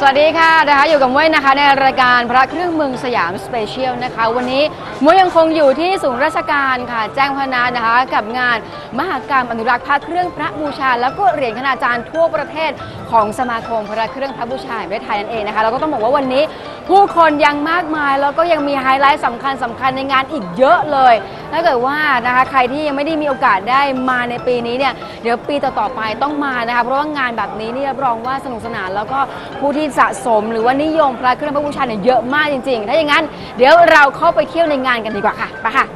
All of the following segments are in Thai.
สวัสดีค่ะนะคะอยู่กับมวยนะคะในรายการพระเครื่องเมืองสยามสเปเชียลนะคะ วันนี้มวยยังคงอยู่ที่ศูนย์ราชการค่ะ แจ้งพนานะคะ กับงานมหกรรมอนุรักษ์พระเครื่องพระบูชา แล้วก็เหรียญคณาจารย์ทั่วประเทศของสมาคมพระเครื่องพระบูชาแห่งประเทศไทยนั่นเองนะคะเราก็ต้องบอกว่าวันนี้ผู้คนยังมากมายแล้วก็ยังมีไฮไลท์สำคัญสำคัญในงานอีกเยอะเลย ถ้าเกิดว่านะคะใครที่ยังไม่ได้มีโอกาสได้มาในปีนี้เนี่ยเดี๋ยวปีต่อๆไปต้องมานะคะเพราะว่างานแบบนี้นี่รับรองว่าสนุกสนานแล้วก็ผู้ที่สะสมหรือว่านิยมพระเครื่องพระบูชาเนี่ยเยอะมากจริง ๆ ถ้าอย่างนั้น เดี๋ยวเราเข้าไปเที่ยวในงานกันดีกว่าค่ะไปค่ะ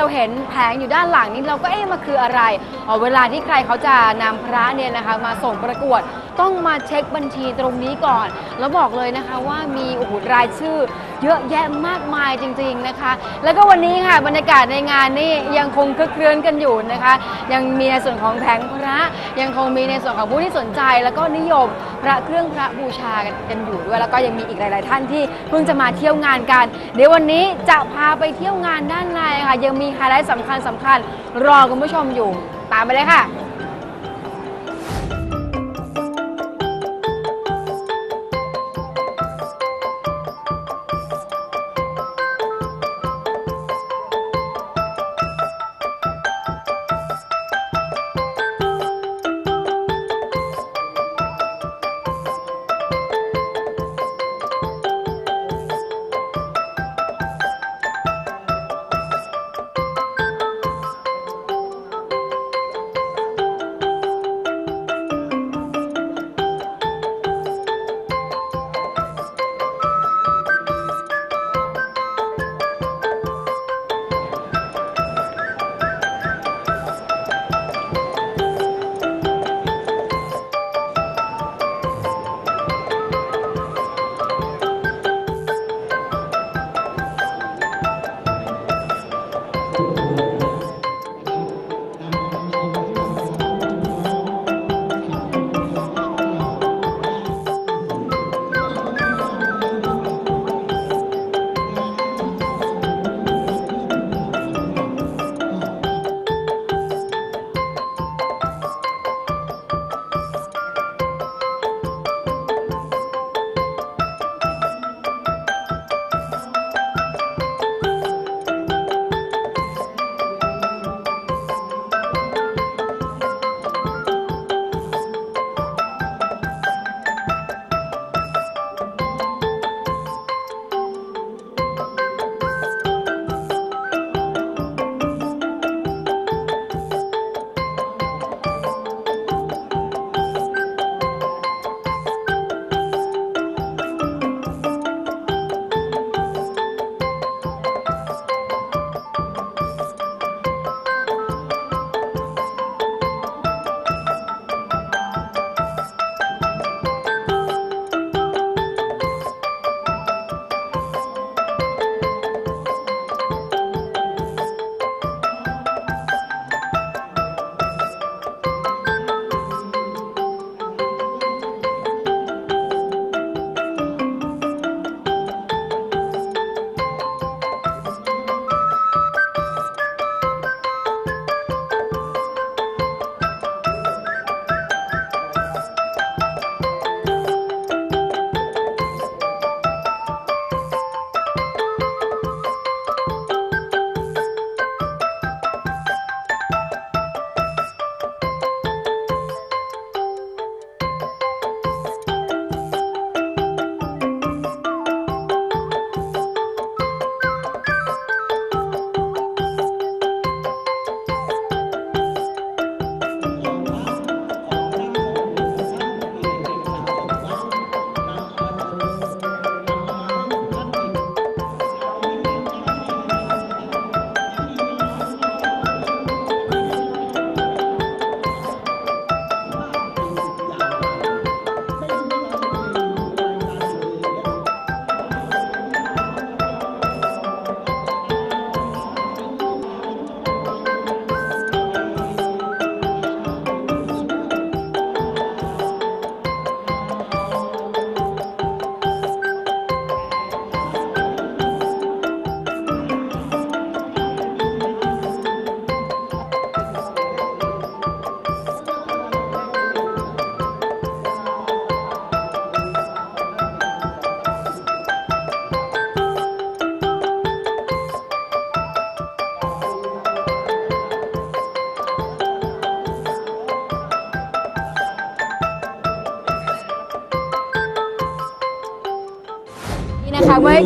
เราเห็นแผงอยู่ด้านหลังนี้เราก็เอ๊ะมันคืออะไรอ๋อเวลาที่ใครเขาจะนำพระเนี่ยนะคะมาส่งประกวด ต้องมาเช็คบัญชีตรงนี้ก่อน แล้วบอกเลยนะคะว่ามีโอ้โหรายชื่อ เยอะแยะมากมายจริง ๆนะคะ แล้วก็วันนี้ค่ะบรรยากาศในงานนี่ยังคงคึกครื้นกันอยู่นะคะ ยังมีในส่วนของแผงพระยังคงมีในส่วนของผู้ที่สนใจ แล้วก็นิยมพระเครื่องพระบูชากันอยู่ด้วย แล้วก็ยังมีอีกหลาย ๆ ท่านที่เพิ่งจะมาเที่ยวงานกัน เดี๋ยววันนี้จะพาไปเที่ยวงานด้านในค่ะยังมีไฮไลท์สำคัญสำคัญรอคุณผู้ชมอยู่ ตามไปเลยค่ะ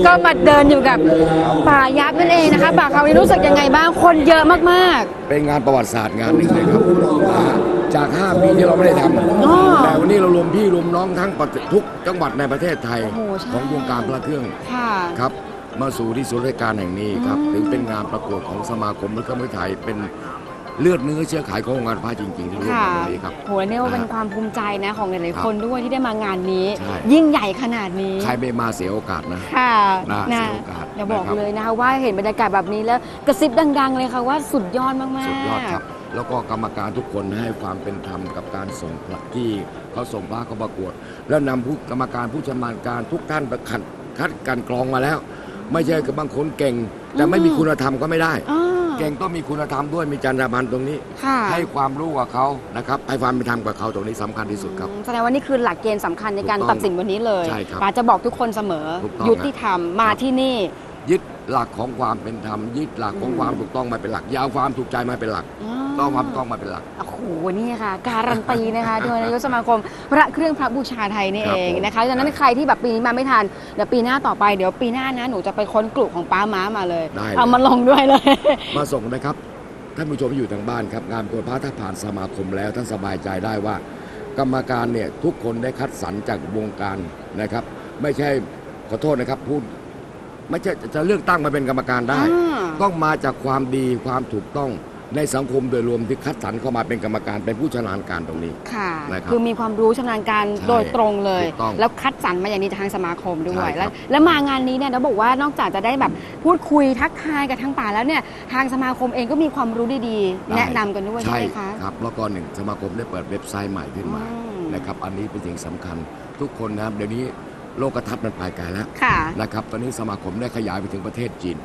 ก็มาเดินอยู่กับป่ายักษ์นั่นเองนะคะป่าเขาวนี้รู้สึกยังไงบ้างคนเยอะมากเป็นงานประวัติศาสตร์งานหนึ่งเลยครับอ่าจาก 5 ปีที่เราไม่ได้ทอ๋อำแต่วันนี้เรารวมพี่รวมน้องทั้งประเทศทุกจังหวัดในประเทศไทยโอ้โหใช่ ของวงการพระเครื่องๆค่ะ ครับ มาสู่ที่ศูนย์ราชการแห่งนี้ครับอืมถึงเป็นงานประกวดของสมาคมพระเครื่องไทยเป็น เลือดเนื้อเชื้อไขของวงการพระจริงๆที่ร่วมค่ะกันวันนี้ครับ โหเนี่ยว่าเป็นนะฮะความภูมิใจนะของหลายครัๆบคนด้วยที่ได้มางานนี้ ใช่ ยิ่งใหญ่ขนาดนี้ ใครไม่มาเสียโอกาสนะ ค่ะน่านะเสียโอกาสเดี๋ยวบอกนะครับ เลยนะคะว่าเห็นบรรยากาศแบบนี้แล้วกระซิบดัง ๆ เลยค่ะว่าสุดยอดมากๆ สุดยอดครับ แล้วก็กรรมการทุกคนให้ความเป็นธรรมกับการส่งพระที่เขาส่งพระเข้าประกวด แล้วนำผู้กรรมการผู้ชำนาญการทุกท่านไปคัดคัดการกรองมาแล้ว ไม่ใช่กับบางคนเก่ง แต่ไม่มีคุณธรรมก็ไม่ได้ อ่า เก่งต้องมีคุณธรรมด้วยมีจรรยาบรรณตรงนี้ ค่ะให้ความรู้กับเขานะครับให้ความเป็นธรรมกับเขาตรงนี้สำคัญที่สุดครับอืมแสดงว่านี่คือหลักเกณฑ์สำคัญในการถูกต้องตัดสินวันนี้เลยใช่ครับป๋าจะบอกทุกคนเสมอ ถูกต้อง ยุติธรรมมาที่นี่ ยึดหลักของความเป็นธรรมยึดหลักของความถูกต้องมาเป็นหลักอยาวความถูกใจมาเป็นหลัก ต้องความถูกต้องมาเป็นหลัก โอ้โหนี่ค่ะ การันตีนะคะโดยนายกสมาคมพระเครื่องพระบูชาไทยนี่ครัเอบงผมนะคะดังนั้นใครที่แบบปีนี้มาไม่ทันเดี๋ยวปีหน้าต่อไปเดี๋ยวปีหน้านะหนูจะไปค้นกลุ่มของป้าม้ามาเลย ได้เลย เอามาลงด้วยเลย มาส่งนะครับท่านผู้ชมที่อยู่ทางบ้านครับงานประกวดพระถ้าผ่านสมาคมแล้วท่านสบายใจได้ว่า กรรมการเนี่ยทุกคนได้คัดสรรจากวงการนะครับ ไม่ใช่ขอโทษนะครับพูดไม่ใช่จะเลือกตั้งมาเป็นกรรมการได้ อ่า ต้องมาจากความดีความถูกต้อง ในสังคมโดยรวมที่คัดสรรเข้ามาเป็นกรรมการเป็นผู้ชำนาญการตรงนี้ ค่ะนะครับคือมีความรู้ชำนาญการใช่โดยตรงเลย ถูกต้องแล้วคัดสรรมาอย่างนี้ทางสมาคมด้วยใช่ครับ แล้วแล้วมางานนี้เนี่ยเราบอกว่านอกจากจะได้แบบพูดคุยทักทายกับทางป่าแล้วเนี่ยทางสมาคมเองก็มีความรู้ดีๆ แนะนำกันด้วยใช่ไหมคะ ครับ แล้วก็หนึ่งสมาคมได้เปิดเว็บไซต์ใหม่ขึ้นมาอืม นะครับอันนี้เป็นสิ่งสำคัญ ทุกคนนะครับเดี๋ยวนี้โลกทัศน์มันไปไกลแล้วค่ะ นะครับตอนนี้สมาคมได้ขยายไปถึงประเทศจีน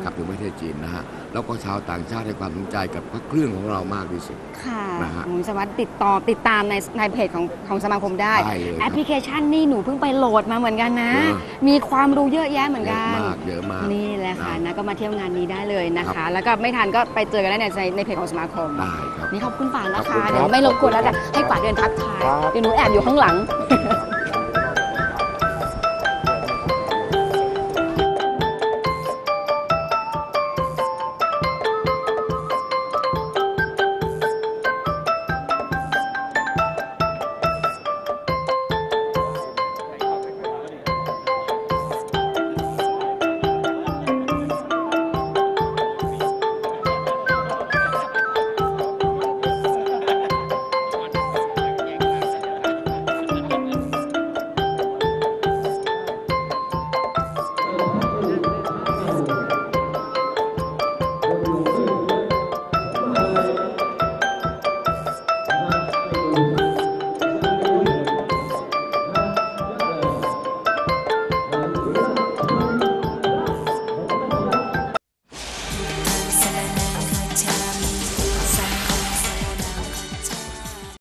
อืมครับถึงประเทศจีนนะฮะแล้วก็ชาวต่างชาติให้ความสนใจกับพระเครื่องของเรามากที่สุด ค่ะนะฮะผมสามารถติดต่อติดตามในในเพจของของสมาคมได้ ได้เลยครับแอปพลิเคชันนี่หนูเพิ่งไปโหลดมาเหมือนกันนะเยอะมีความรู้เยอะแยะเหมือนเยกัอะน มากเยอะมาก นี่แหละค่ะนะนะก็มาเที่ยวงานนี้ได้เลยนะครัคะ บ แล้วก็ไม่ทันก็ไปเจอกันได้ในในเพจของสมาคม ได้ครับ นี่ขอบคุณป่านะขอบคุคะณครับเดี๋ยวไม่รบกวนแล้วแต่ให้ป่าเดินทักทายครับ เดี๋ยวหนูแอบอยู่ข้างหลัง